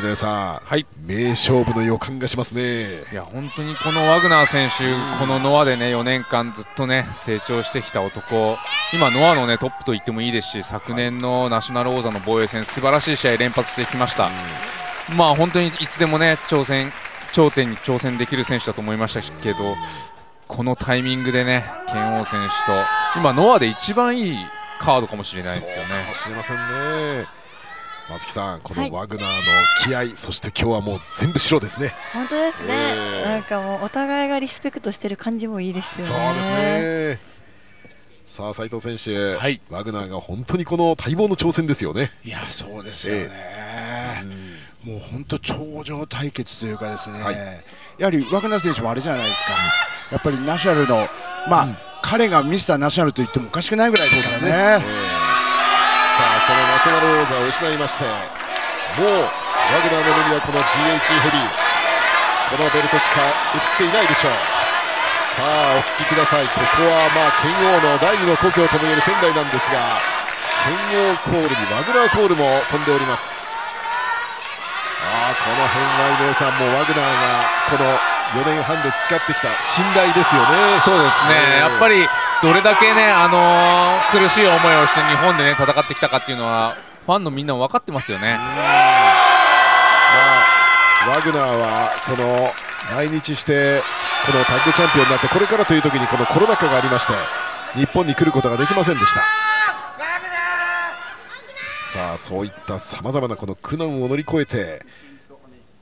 井上さん、はい、名勝負の予感がしますね。いや本当にこのワグナー選手、このノアでね4年間ずっとね成長してきた男、今、ノアのねトップと言ってもいいですし、昨年のナショナル王座の防衛戦、素晴らしい試合連発してきました。まあ本当にいつでもね挑戦頂点に挑戦できる選手だと思いましたけど、このタイミングでね剣王選手と今、ノアで一番いいカードかもしれないですよね。かもしれませんね。松木さん、このワグナーの気合、はい、そして今日はもう全部白ですね。本当ですね、えー、なんかもうお互いがリスペクトしてる感じもいいですよね。そうですね。さあ斉藤選手、はい、ワグナーが本当にこの待望の挑戦ですよね。いやそうですよね。えー、もう本当頂上対決というかですね、はい、やはりワグナー選手もあれじゃないですか。やっぱりナショナルのまあ、うん、彼がミスターナショナルと言ってもおかしくないぐらいですからね。そのナショナル王座を失いましてもうワグナーの目にはこの GH ヘビーこのベルトしか映っていないでしょう。さあお聞きください。ここはまあ剣王の第二の故郷ともいえる仙台なんですが剣王コールにワグナーコールも飛んでおります。ああこの辺は井上さんもワグナーがこの4年半で培ってきた信頼ですよね。そうですね、やっぱりどれだけね、あのー、苦しい思いをして日本でね戦ってきたかっていうのはファンのみんなも分かってますよね。まあ、ワグナーはその来日してこのタッグチャンピオンになってこれからという時にこのコロナ禍がありまして日本に来ることができませんでした。さあそういったさまざまなこの苦難を乗り越えて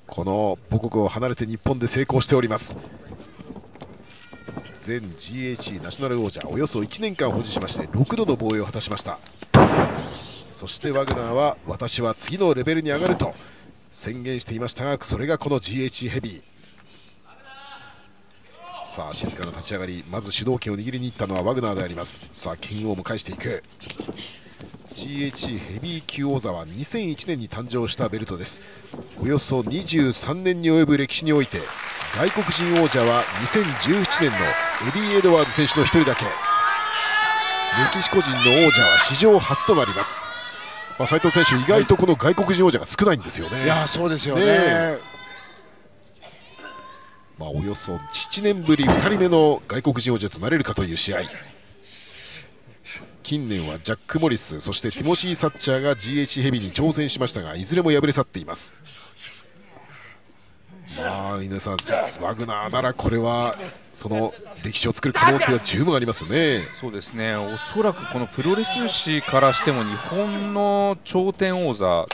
この母国を離れて日本で成功しております。前 GHC ナショナル王者およそ1年間保持しまして6度の防衛を果たしました。そしてワグナーは私は次のレベルに上がると宣言していましたがそれがこの GHC ヘビー。さあ静かな立ち上がりまず主導権を握りにいったのはワグナーであります。さあ剣王も返していく。GHC ヘビー級王座は2001年に誕生したベルトです。およそ23年に及ぶ歴史において外国人王者は2017年のエディ・エドワーズ選手の1人だけ。メキシコ人の王者は史上初となります、まあ、斉藤選手、意外とこの外国人王者が少ないんですよね。いやそうですよね、ね、まあ、およそ7年ぶり2人目の外国人王者となれるかという試合近年はジャック・モリスそしてティモシー・サッチャーが GH ヘビーに挑戦しましたがいずれも敗れ去っていますまあ、稲さん、ワグナーならこれはその歴史を作る可能性は十分ありますね。そうですね。おそらくこのプロレス史からしても日本の頂点王座を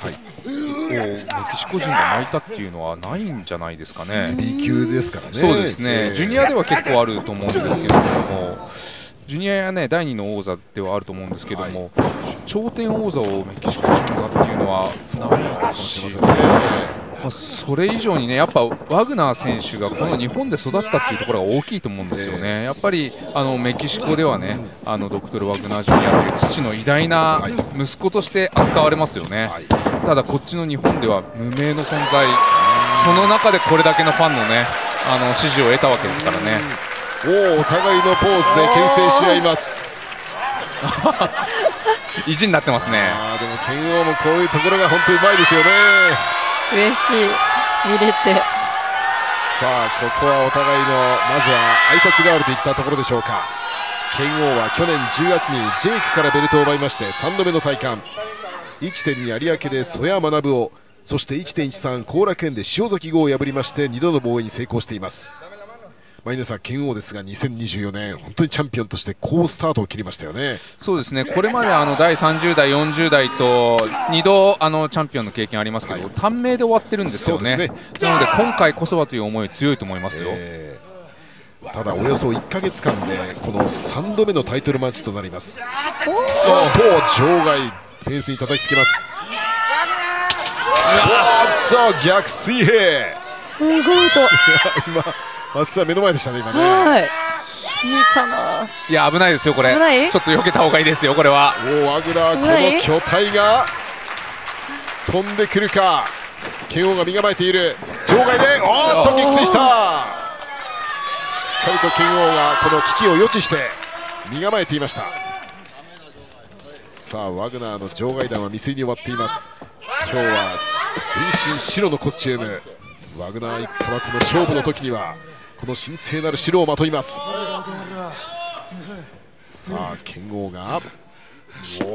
メキシコ人が巻いたっていうのはないんじゃないですかね。B 級ですからね。そうですね。ジュニアでは結構あると思うんですけれども。ジュニアやね第2の王座ではあると思うんですけども、はい、頂点王座をメキシコ人がっていうのはないかもしれませんね。まあ、それ以上にねやっぱワグナー選手がこの日本で育ったっていうところが大きいと思うんですよね、やっぱりあのメキシコではねあのドクトル・ワグナー・ジュニアという父の偉大な息子として扱われますよね、ただこっちの日本では無名の存在、その中でこれだけのファンのねあの支持を得たわけですからね。おお互いのポーズで牽制し合います。意地になってますね。あでも剣王もこういうところが本当にうまいですよね。嬉しい。見れて。さあここはお互いのまずは挨拶代わりといったところでしょうか。剣王は去年10月にジェイクからベルトを奪いまして3度目の体感1.2有明で曽谷学をそして1.13後楽園で塩崎号を破りまして2度の防衛に成功していますマイネさん、剣王ですが2024年、本当にチャンピオンとして好スタートを切りましたよね。そうですね。これまであの第30代、40代と2度あのチャンピオンの経験ありますけど、はい、短命で終わってるんですよね、ね。なので今回こそはという思い、強いと思いますよ。えー、ただ、およそ1か月間でこの3度目のタイトルマッチとなります。おお場外フェンスに叩きつけます。おっと逆水平。すごいと今松木さん目の前でしたね今ね。はい。見たな。いや危ないですよこれ。ちょっと避けた方がいいですよこれは。おおアグラーこの巨体が飛んでくるか。剣王が身構えている。場外でおっと撃墜した。しっかりと剣王がこの危機を予知して身構えていました。さあワグナーの場外弾は未遂に終わっています。今日は全身白のコスチューム。ワグナー一家はこの勝負の時にはこの神聖なる白をまといます。さあ剣王がおっと。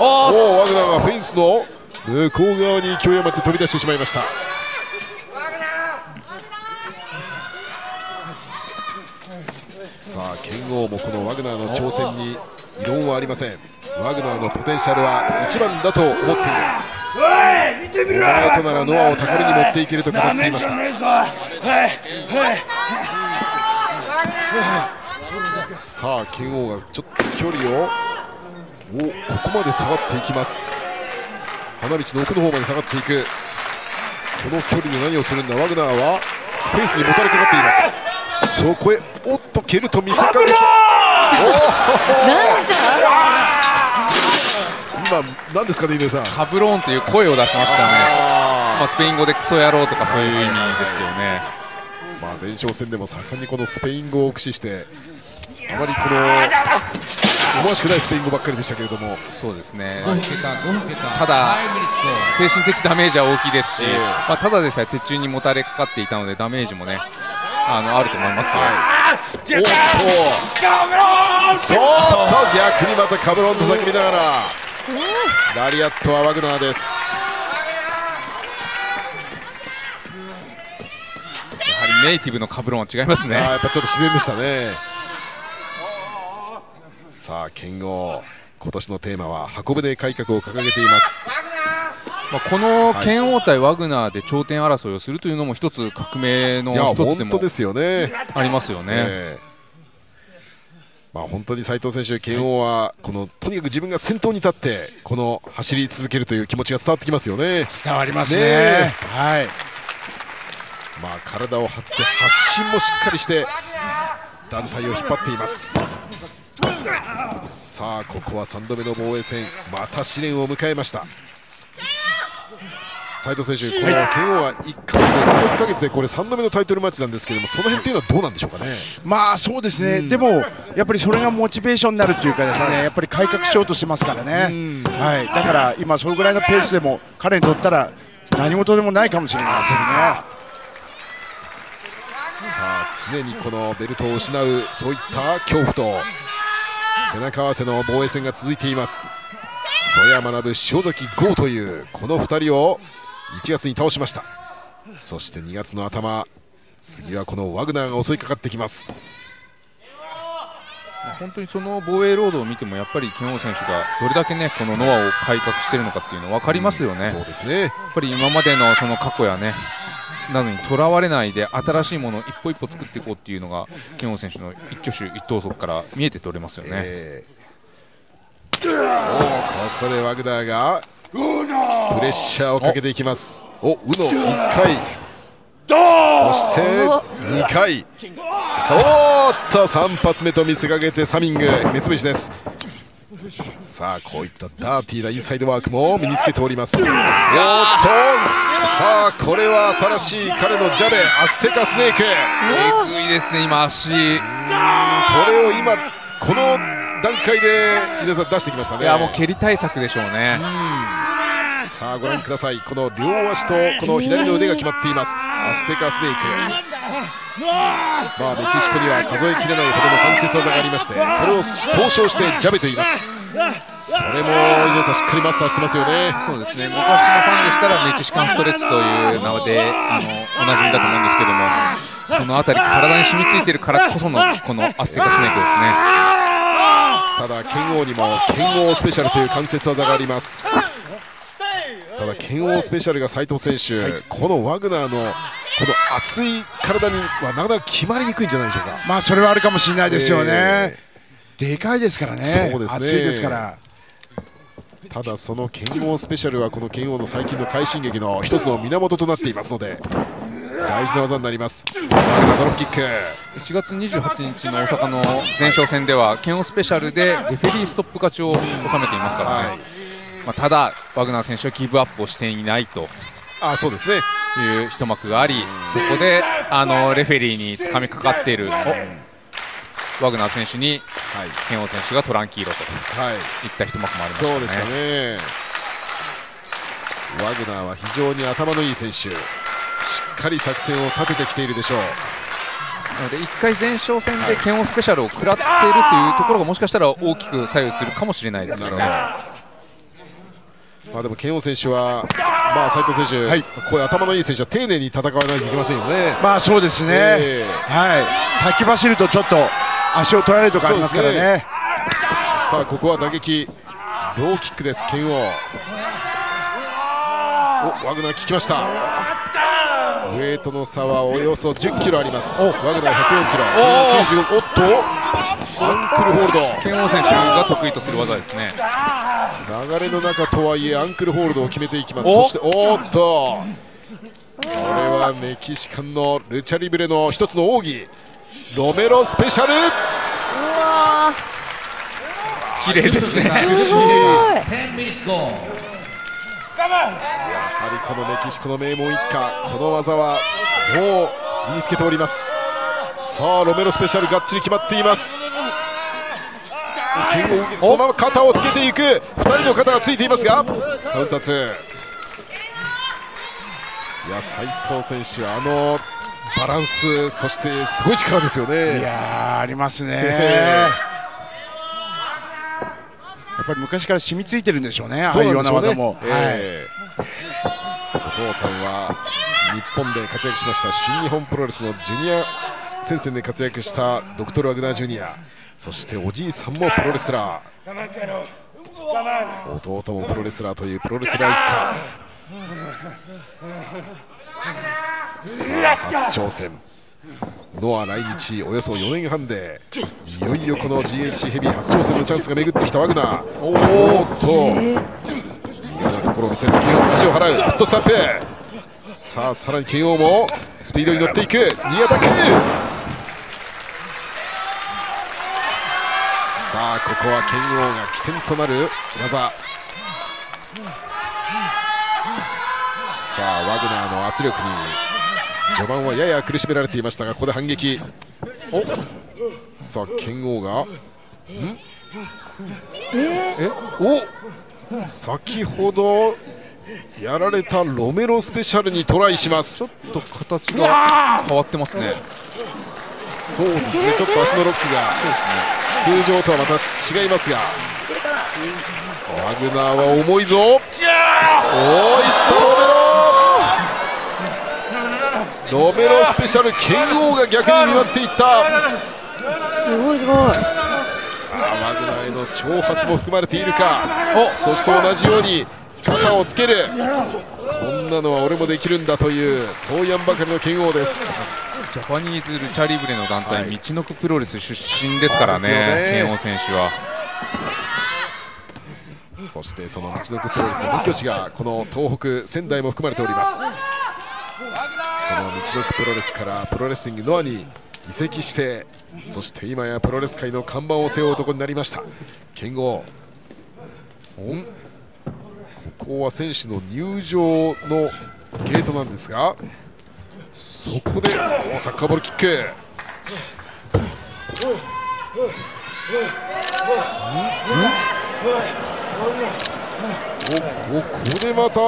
おワグナーがフェンスの向こう側に勢い余って飛び出してしまいました。さあ剣王もこのワグナーの挑戦に異論はありません。ワグナーのポテンシャルは一番だと思っている。お前とならノアを高みに持っていけると語っていました。さあ剣王がちょっと距離をおここまで下がっていきます。花道の奥の方まで下がっていく。この距離で何をするんだ？ワグナーはフェンスにもたれかかっています。そこへおっと蹴ると見せかけて。なんじ今何ですかね井上さん。カブローンという声を出しましたね、あまあ、スペイン語でクソ野郎とかそういう意味ですよね。まあ前哨戦でも盛んにこのスペイン語を駆使してあまりこの思わしくないスペイン語ばっかりでしたけれども。そうですね。ただ、精神的ダメージは大きいですし、ええ。まあ、ただでさえ鉄柱にもたれかかっていたのでダメージもねあのあると思いますよ。おっとそーっと逆にまたカブロンと叫びながら。ラリアットはワグナーです。やはりネイティブのカブロンは違いますね。やっぱちょっと自然でしたね。さあ剣王今年のテーマは箱舟改革を掲げています。まあ、この剣王対ワグナーで頂点争いをするというのも一つ革命の一つでもありますよね。ええ。まあ、本当に斉藤選手、剣王はこのとにかく自分が先頭に立ってこの走り続けるという気持ちが伝わってきますよね。伝わりますね。ねえ。はい。まあ、体を張って発信もしっかりして団体を引っ張っています。さあここは3度目の防衛戦また試練を迎えました斉藤選手、この剣王は1か月、この1か月でこれ3度目のタイトルマッチなんですけれども、その辺っていうのはどうなんでしょうかね？まあそうですね、でもやっぱりそれがモチベーションになるというかですね、やっぱり改革しようとしてますからね、はい、だから今それぐらいのペースでも彼にとったら何事でもないかもしれないですよね。さあ常にこのベルトを失うそういった恐怖と背中合わせの防衛戦が続いています曽谷学塩崎剛というこの2人を1月に倒しましたそして2月の頭次はこのワグナーが襲いかかってきます本当にその防衛ロードを見てもやっぱり剣王選手がどれだけねこのノアを改革しているのかっていうの分かりますよね。そうですねやっぱり今までのその過去やねなのにとらわれないで新しいものを一歩一歩作っていこうっていうのが剣王選手の一挙手一投足から見えて取れますよね。えーおーここでワグナーがプレッシャーをかけていきます。おウノ1回そして2回。おーっと3発目と見せかけてサミング。目つぶしです。さあこういったダーティーなインサイドワークも身につけております。おーっとさあこれは新しい彼のジャベアステカスネーク。えぐいですね今足。これを今この段階で皆さん出してきましたね。いやもう蹴り対策でしょうね。さあご覧ください。この両足とこの左の腕が決まっています。アステカスネーク。まあメキシコには数えきれないほどの関節技がありましてそれを総称してジャベと言います。それも皆さんしっかりマスターしてますよね。そうですね。昔のファンでしたらメキシカンストレッチという名であのおなじみだと思うんですけどもそのあたり体に染みついているからこそのこのアステカスネークですね。ただ剣王にも剣王スペシャルという関節技がありますただ剣王スペシャルが斉藤選手、このワグナーのこの熱い体にはなかなか決まりにくいんじゃないでしょうか。まあそれはあるかもしれないですよね、えでかいですからね、そうですね。熱いですから、ただその剣王スペシャルはこの剣王の最近の快進撃の一つの源となっていますので大事な技になります。ワグナードロップキック。1月28日の大阪の前哨戦では剣王スペシャルでレフェリーストップ勝ちを収めていますからね、はいまあ、ただ、ワグナー選手はギブアップをしていないと。あそうですね。いう一幕がありそこであのレフェリーにつかみかかっているワグナー選手にはい、剣王選手がトランキーロとはい、いった一幕もありましたね。そうでしたね。ワグナーは非常に頭のいい選手。しっかり作戦を立ててきているでしょう。なので1回前哨戦で剣王スペシャルを食らっているというところがもしかしたら大きく左右するかもしれないですよね。まあでも剣王選手は、まあ、斉藤選手、はい、こういう頭のいい選手は丁寧に戦わないといけませんよね。まあそうですね、えー、はい、先走るとちょっと足を取られるとかありますからね。ね。さあここは打撃ローキックです剣王おワグナー効きました。ウェイトの差はおよそ10キロあります。ワグナー104キロ。95おっとアンクルホールド。剣王選手が得意とする技ですね。流れの中とはいえアンクルホールドを決めていきます。そしておっと。これはメキシカンのルチャリブレの一つの奥義。ロメロスペシャル。綺麗ですね。美しい。やはりこのメキシコの名門一家この技はもう身につけております。さあロメロスペシャルがっちり決まっていますそのまま肩をつけていく。2人の肩がついていますが。カウンター2いや斉藤選手あのバランスそしてすごい力ですよね。いやありますね。やっぱり昔から染みついてるんでしょうね、ああいうような技も。えー、お父さんは日本で活躍しました新日本プロレスのジュニア戦線で活躍したドクトル・ワグナー・ジュニアそしておじいさんもプロレスラー。弟もプロレスラーというプロレスラー一家。さあ初挑戦。ノア来日およそ4年半でいよいよこの GHC ヘビー初挑戦のチャンスが巡ってきたワグナー。おっと。嫌なところを見せる剣王足を払う。フットスタンプ。さあさらに剣王もスピードに乗っていく。ニアタックさあここは剣王が起点となる技。さあワグナーの圧力に序盤はやや苦しめられていましたがここで反撃。おさあ剣王が。ん？ええ？お？先ほどやられたロメロスペシャルにトライします。ちょっと形が変わってますねそうですね。ちょっと足のロックが、通常とはまた違いますが。ワグナーは重いぞ。おーいった。ロメロ。ロメロスペシャル剣王が逆に見舞っていった。すごいすごい。さあワグナーへの挑発も含まれているか。お。そして同じように肩をつける。こんなのは俺もできるんだというそうやんばかりの剣王ですジャパニーズルチャリブレの団体、はい、道のくプロレス出身ですからね、ね。剣王選手は。そしてその道のくプロレスの本拠地がこの東北仙台も含まれております。その道のくプロレスからプロレスリングノアに移籍してそして今やプロレス界の看板を背負う男になりました。剣豪ここは選手の入場のゲートなんですがそこでサッカーボールキック。おここでまた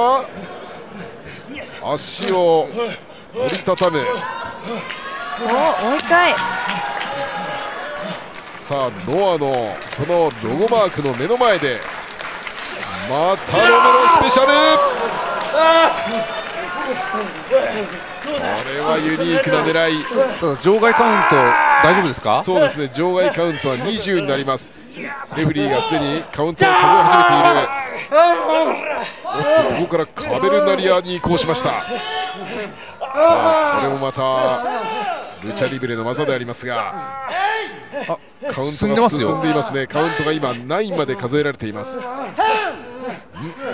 足を折りたたむ。おもう一回さあノアのこのロゴマークの目の前でまたロメロスペシャル。これはユニークな狙い。場外カウント大丈夫ですか？そうですね場外カウントは20になります。レフリーがすでにカウントを数え始めている。おっとそこからカベルナリアに移行しました。さあこれもまたルチャリベレの技でありますがあカウントが進んでいますね。カウントが今9まで数えられています。ん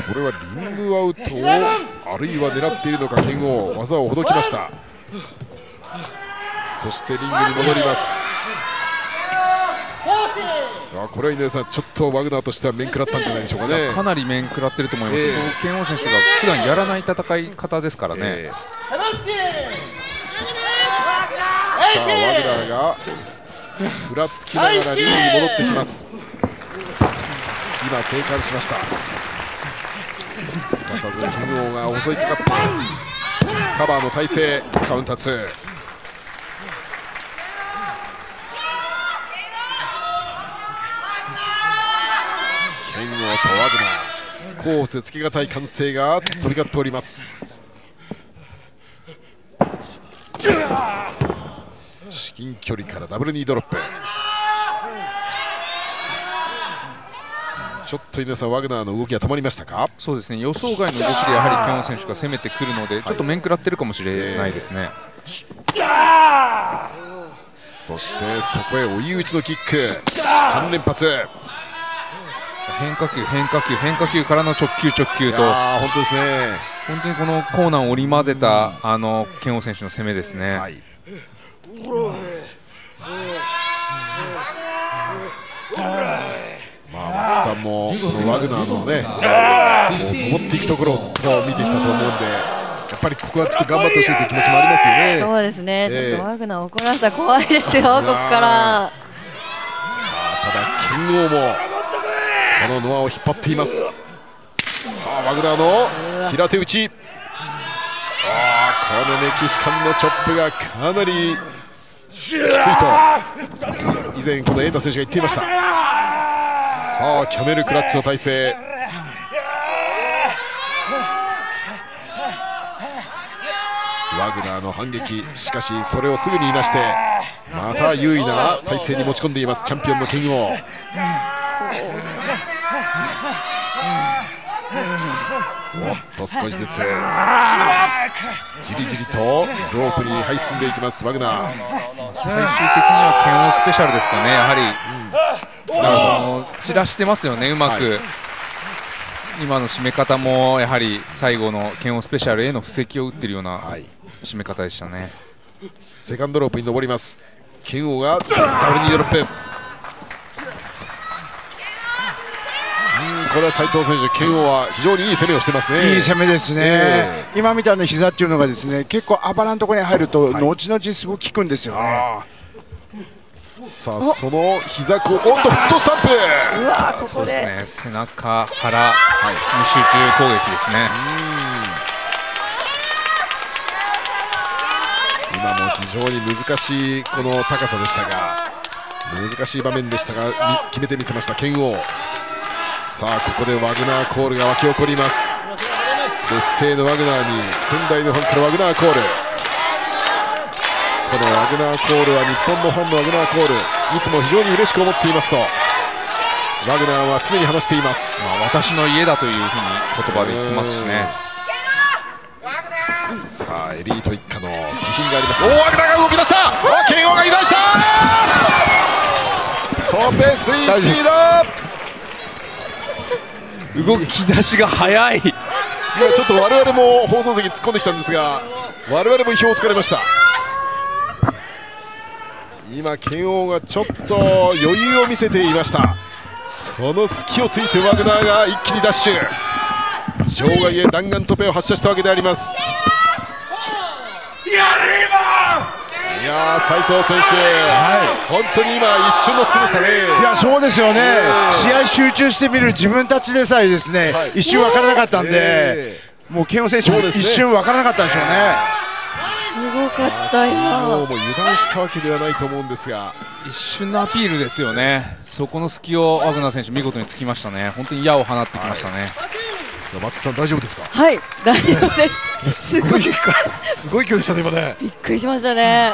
これはリングアウトをあるいは狙っているのか剣王技をほどきましたそしてリングに戻りますあこれは井上さん、ちょっとワグナーとしては面食らったんじゃないでしょうかね。かなり面食らってると思います、えー、剣王選手が普段やらない戦い方ですからね。えー、さあ、ワグナーがふらつきながらリングに戻ってきます。今、生還しました。すかさず剣王が襲いかかってカバーの体勢カウンター2剣王とワグナー甲乙つけがたい歓声が飛び交っております至近距離からダブルニードロップ。ちょっと皆さんワグナーの動きが止まりましたか？そうですね。予想外の動きでやはりケンオ選手が攻めてくるのでちょっと面食らってるかもしれないですね、そしてそこへ追い打ちのキック。3連発。変化球変化球変化球からの直球直球と。あ本当ですね。本当にこのコーナーを織り交ぜたあのケンオ選手の攻めですね、はいさんもこのワグナーのね、こう登っていくところをずっと見てきたと思うんで、やっぱりここはちょっと頑張ってほしいという気持ちもありますよね。そうですね、ええちょっとワグナー怒らせたら怖いですよ、ここから。さあ、ただ、剣王もこのノアを引っ張っています。さあ、ワグナーの平手打ち。ああ、このメキシカンのチョップがかなりきついと、以前、この瑛太選手が言っていました。さあ、キャメルクラッチの体勢。ワグナーの反撃、しかしそれをすぐにいなして、また優位な体勢に持ち込んでいます、チャンピオンの剣王。おっと少しずつ。じりじりとロープに這い進んでいきますワグナー。最終的にはケンオスペシャルですかね、やはり、あの散らしてますよね、うまく、はい。今の締め方もやはり最後のケンオスペシャルへの布石を打っているようなはい。締め方でしたね。セカンドロープに登ります。剣王がダブルニードロップ。うんこれは斉藤選手剣王は非常にいい攻めをしてますね。いい攻めですね、え今みたいな膝っていうのがですね結構あばらのところに入ると、はい。後々すごく効くんですよね。さあその膝こうおっとフットスタンプ。うわーこそうこでですね、背中、腹に集中攻撃ですね。今も非常に難しいこの高さでしたが難しい場面でしたがみ決めてみせました剣王。さあここでワグナーコールが沸き起こります。劣勢のワグナーに仙台のファンからワグナーコールこのワグナーコールは日本のファンのワグナーコールいつも非常に嬉しく思っていますとワグナーは常に話しています。まあ、私の家だというふうに言葉で言ってますしね。さあエリート一家の気品があります。おおワグナーが動き出した。あ剣王が油断した。トペスイシード動き出しが早い。今ちょっと我々も放送席に突っ込んできたんですが我々も意表をつかれました今剣王がちょっと余裕を見せていました。その隙をついてワグナーが一気にダッシュ。場外へ弾丸トペを発射したわけであります。いやー斉藤選手、本当に今一瞬の隙でしたね。いやそうですよね、ええ。試合集中してみる自分たちでさえですね、はい。一瞬分からなかったんで、えもう慶応選手も一瞬分からなかったでしょうね。すごかった今。も油断したわけではないと思うんですが。一瞬のアピールですよね。そこの隙をワグナー選手見事につきましたね。本当に矢を放ってきましたね。松木さん大丈夫ですか？はい大丈夫です。すごい すごい距離でしたね今ね。びっくりしましたね。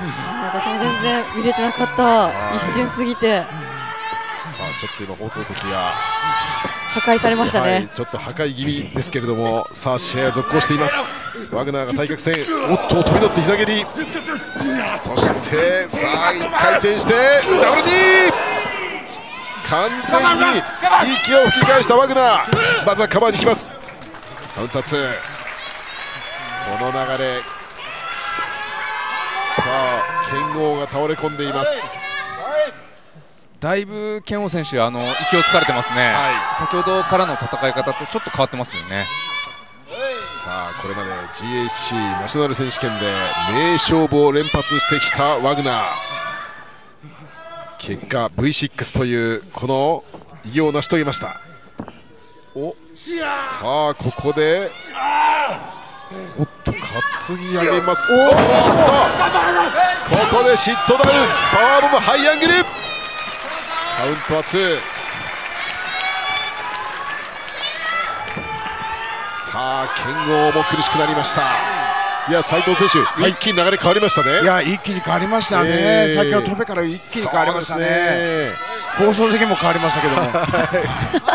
あー私も全然見れてなかった。一瞬過ぎて。さあちょっと今放送席が破壊されましたはい、ちょっと破壊気味ですけれどもさあ試合は続行しています。ワグナーが対角線おっと飛び乗って膝蹴り。そしてさあ一回転してダブルニー完全に息を吹き返したワグナー。まずはカバーに行きます。カウンター2この流れ。さあ剣王が倒れ込んでいます。だいぶケンオ選手あの息をつかれてますね、は先ほどからの戦い方とちょっと変わってますよね。さあこれまで GHC ナショナル選手権で名勝負を連発してきたワグナー。結果 V6 というこの偉業を成し遂げました。おさあここでおっと担ぎ上げます。おっとここでシットダウン。パワーボムハイアングルカウントは2さあ剣豪も苦しくなりました。いや斉藤選手、はい。一気に流れ変わりましたね。いや一気に変わりましたね、えー先ほど飛べから一気に変わりましたね。ね。放送席も変わりましたけども。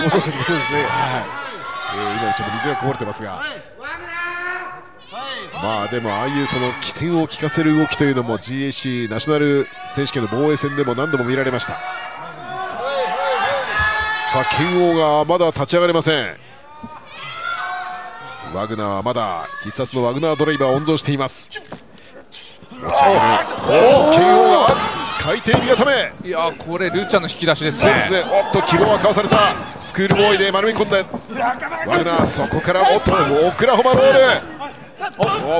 放送席もそうですね、えー今ちょっと水がこぼれてますが。まあでもああいうその起点を利かせる動きというのも GAC ナショナル選手権の防衛戦でも何度も見られましたさあ剣王がまだ立ち上がれません。ワグナーはまだ必殺のワグナードライバーを温存しています。持ち上げる。剣王が回転に固め。いやーこれルーちゃんの引き出しですね。そうですね、おっと希望はかわされた。スクールボーイで丸め込んでワグナーそこからおっとオクラホマロール。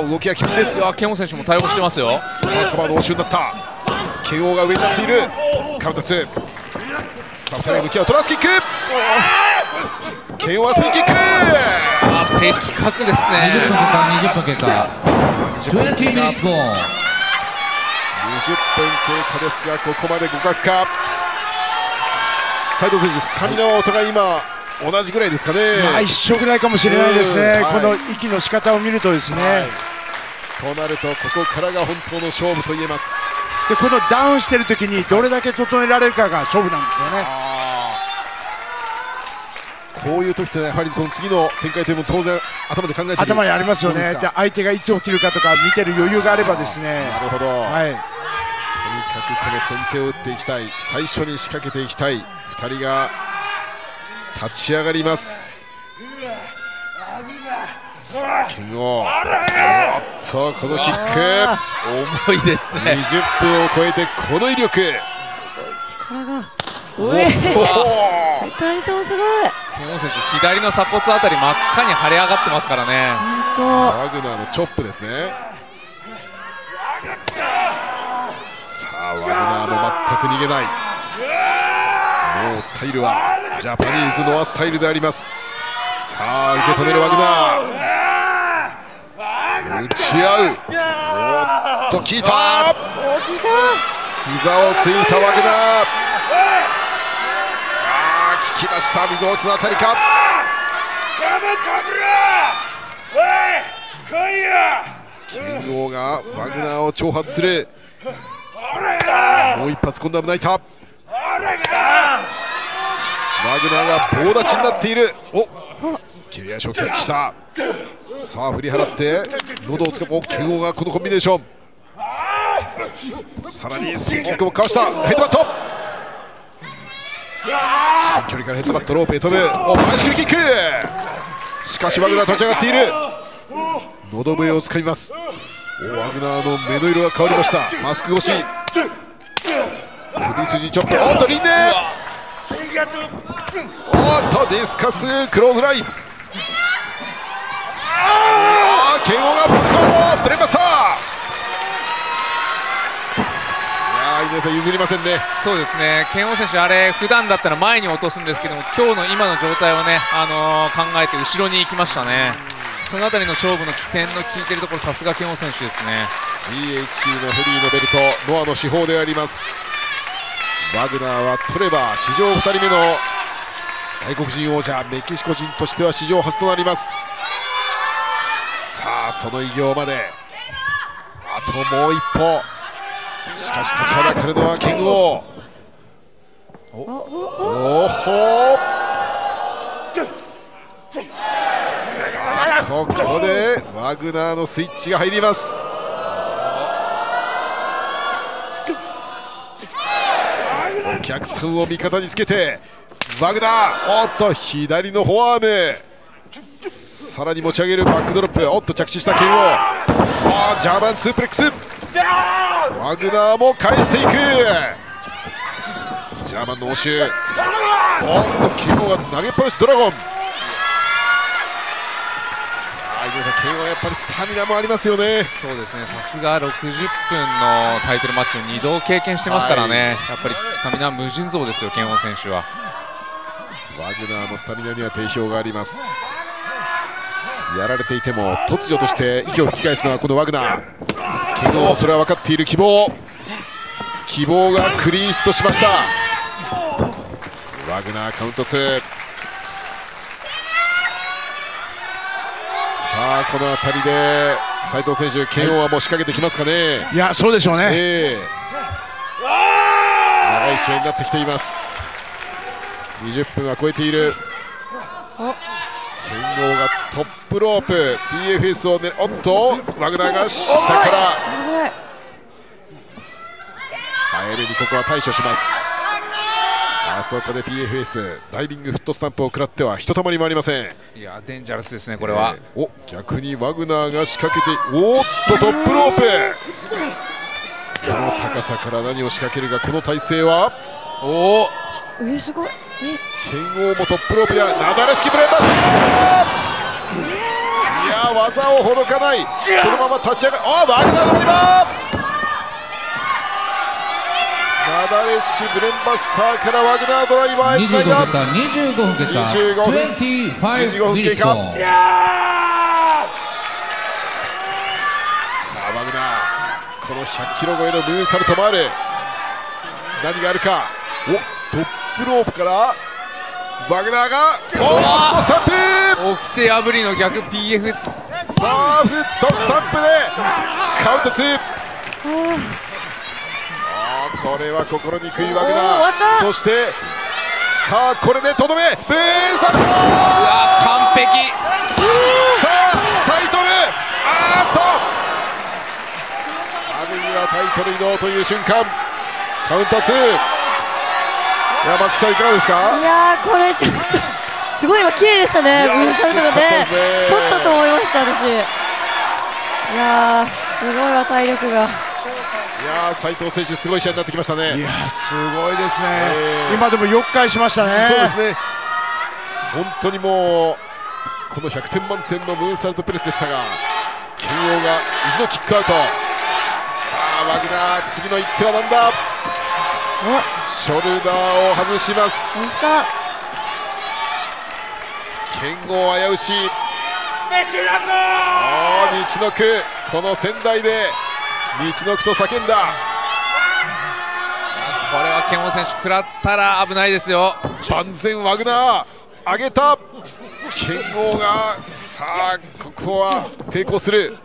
おお動きが機敏です。いやーケンオ選手も対応してますよ。さあカバーの応酬になった。剣王が上になっている。カウント2さあ2人向き合うトランスキック。剣王はスピンキック。あー的確です20分ね経過。20分経過。20 minutes gone 20分経過ですがここまで互角か。斉藤選手スタミナはお互い今同じぐらいですかね。まあ一緒ぐらいかもしれないですね、この息の仕方を見るとですね、となるとここからが本当の勝負と言えますでこのダウンしてる時にどれだけ整えられるかが勝負なんですよね。こういう時ってやはりその次の展開というのも当然頭で考えて頭にありますよね。で相手がいつ起きるかとか見てる余裕があればですね。なるほど、はい。とにかくこの先手を打っていきたい。最初に仕掛けていきたい。2人が立ち上がりますさあ剣王おっとこのキック。重いですね。20分を超えてこの威力。力が。うえ二人ともすごい。ケンオ選手左の鎖骨あたり真っ赤に腫れ上がってますからね。本ワグナーのチョップですね。さあワグナーも全く逃げない。もうスタイルはジャパニーズノアスタイルであります。さあ受け止めるワグナー打ち合う。おっと効いた。膝をついたワグナーあー効きました。溝落ちのあたりか。剣王がワグナーを挑発する。もう一発今度は胸板ワグナーが棒立ちになっている。お切れ足をキャッチした。さあ振り払って喉をつかむお剣王がこのコンビネーション。さらにスピンキックもかわした。ヘッドバット。至近距離からヘッドバットロープへ飛ぶ。お前足切りキック。しかしワグナー立ち上がっている。喉笛をつかみます。おワグナーの目の色が変わりました。マスク越し。首筋チョップおっとリンネおっとディスカスクローズライン。あ剣王がフォルコーブレマスターいやー稲さん譲りませんね。そうですね、ケンオ選手、あれ、普段だったら前に落とすんですけども、今日の今の状態をね、あのー考えて後ろに行きましたね、そのあたりの勝負の起点の効いてるところ、さすがケンオ選手ですね。GHC のフリーのベルトノアの至宝でありますワグナーは取れば史上2人目の外国人王者メキシコ人としては史上初となりますさあその偉業まで。あともう一歩。しかし立ちはだかるのは剣王おおほさあここでワグナーのスイッチが入ります。お客さんを味方につけてワグナー。おっと左のフォアームさらに持ち上げるバックドロップ。おっと着地した剣王あージャーマンツープレックス。ワグナーも返していく。ジャーマンの応酬。おっと剣王が投げっぱなしドラゴン。井上さん剣王はやっぱりスタミナもありますよね。そうですね、さすが60分のタイトルマッチを2度経験してますからね、やっぱりスタミナは無尽蔵ですよ、ケンオ選手は。ワグナーもスタミナには定評がありますやられていても突如として息を吹き返すのはこのワグナー。希望それは分かっている希望。希望がクリーンヒットしました。ワグナーカウント2さあこの辺りで斉藤選手 KO はもう仕掛けてきますかね、いやそうでしょうね、ええ。長い試合になってきています。20分は超えている。お。剣王がトップロープ。PFS をねおっとワグナーが下から。やばい早めにここは対処します。あそこで PFS ダイビングフットスタンプを食らってはひとたまりもありません。いやデンジャラスですねこれは、えー。お逆にワグナーが仕掛けておーっとトップロープ。この高さから何を仕掛けるかこの体勢は。おおえすごい。え剣王もトップロープやなだれ式ブレンバスいや技をほどかない。そのまま立ち上がるあワグナーのリバーなだれ式ブレンバスターからワグナードライバーへつないだ。25分経過25分25 25分経過さあワグナー。この100キロ超えのムーンサルトもある。何があるか。おトップロープからワグナーがおーっとスタンプ起きて破りの逆 PF さあフットスタンプでカウント2あーこれは心に食いわった。ーそしてさあこれでとどめムーンサルト。うわ完璧。さあタイトル。あーっと。阿部にはタイトル移動という瞬間。カウント2いや松木さんいかがですか？いやーこれちょっとすごい今綺麗でしたね。ブルーサルトがね取ったと思いました私。いやーすごいわ体力が。いやー斉藤選手すごい試合になってきましたね。いやすごいですね、えー。今でもよく返しましたね。そうですね。本当にもうこの100点満点のムーンサルトプレスでしたが剣王が意地のキックアウト。さあワグナー次の一手は何だ？おショルダーを外します剣豪危うし。あー日のく。この仙台で日のくと叫んだ。これはケモ選手食らったら危ないですよ。万全ワグナー。上げた。剣豪がさあここは抵抗する。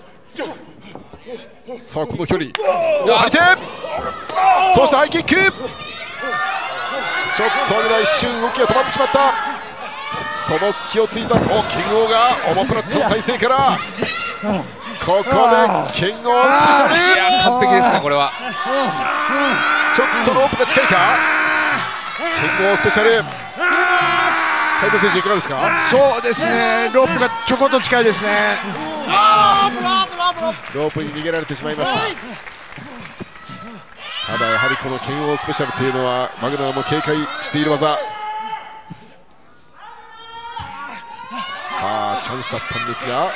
さあこの距離。相手そしてハイキック。ちょっと危ない。一瞬動きが止まってしまったその隙をついたお剣豪がオモプラットの体勢からここで剣豪スペシャル。いや完璧ですねこれは。ちょっとロープが近いか？剣豪スペシャル。斉藤選手いかがですか？そうですね。ロープがちょこっと近いですね。ロープに逃げられてしまいました。ただやはりこの剣王スペシャルというのはマグナーも警戒している技さあチャンスだったんですが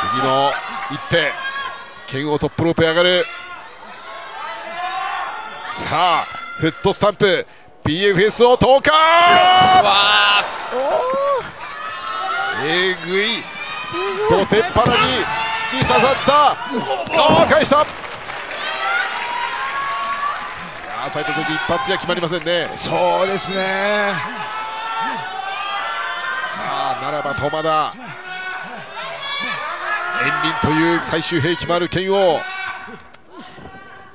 次の一手。剣王トップロープへ上がる。さあフットスタンプ。BFS を投下。わえぐい。土手っ腹に突き刺さった。返した。斉藤選手一発じゃ決まりませんね。そうですねならば駒田円輪という最終兵器もある剣王。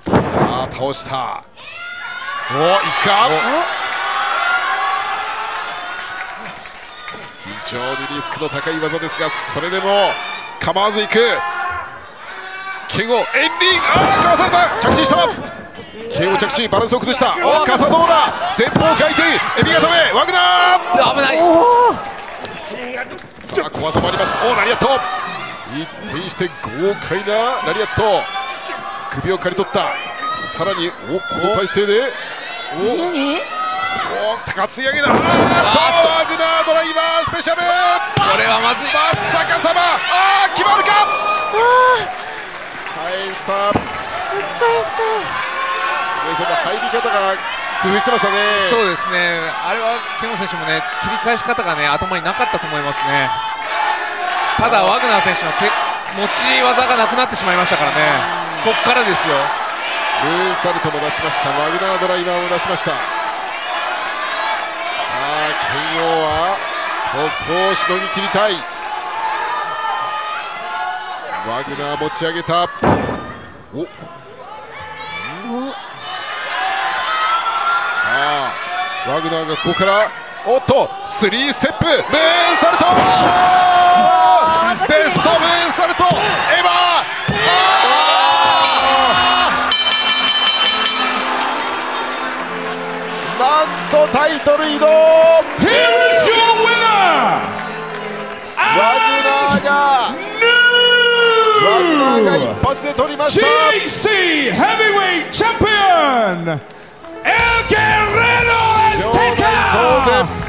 さあ倒した。おいくか？非常にリスクの高い技ですがそれでも構わずいく。剣王円輪。ああかわされた。着地した。剣王着地。バランスを崩した。おカサドーラ前方回転エビ固め。ワグナー。危ないさあ小技もあります。おーラリアット。一転して豪快なラリアット。首を刈り取った。さらにおこの体勢で。何？お高津上げだ。あーワグナードライバースペシャル。これはまずい。まさかさま。あー決まるか。返した。失敗した。入り方が工夫してましたね。そうですね、あれはケモ選手もね切り返し方がね頭になかったと思いますね。ただワグナー選手の手持ち技がなくなってしまいましたからね。ここからですよ。ムーンサルトも出しました。ワグナードライバーも出しました。さあケンヨウはここをしのぎ切りたい。ワグナー持ち上げた。おおワグナーがここからおっとスリーステップムーンサルト!ベストムーンサルト!エヴァ!なんとタイトル移動! Here is your winner! ワグナーがワグナーが一発で取りました。GHC Heavyweight Champion! El Guerrero 場内騒 Azteca! 然